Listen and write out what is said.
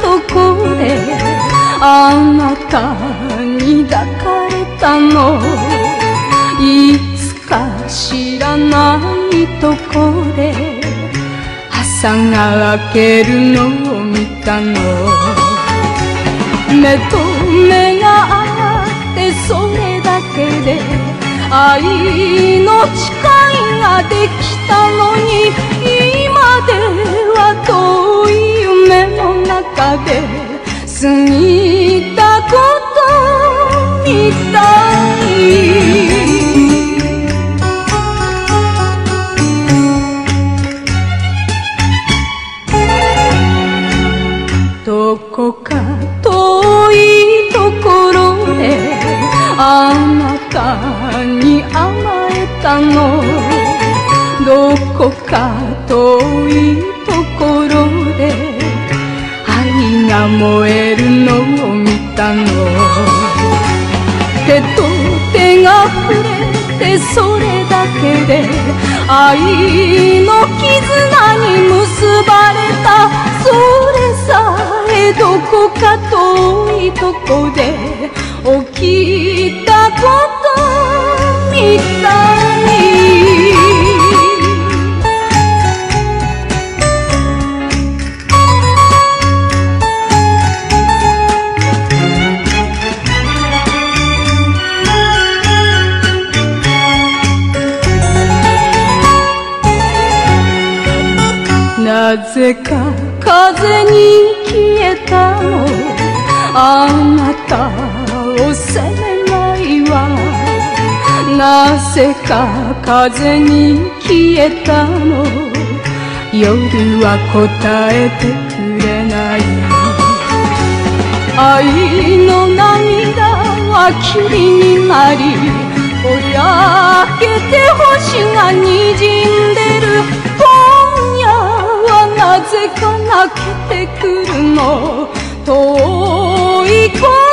とこであなたに抱かれたの。いつか知らないとこで朝が明けるのを見たの。目と目が合ってそれだけで愛の誓いができたのに今では遠いで愛が燃えるのを見たの。手と手が触れてそれだけで愛の絆に結ばれた。それさえどこか遠いとこでなぜか風に消えたの。あなたを責めないわ。なぜか風に消えたの。夜は答えてくれない。愛の涙は霧になりぼやけて星がにじんでる。はなぜか泣けてくるの遠い声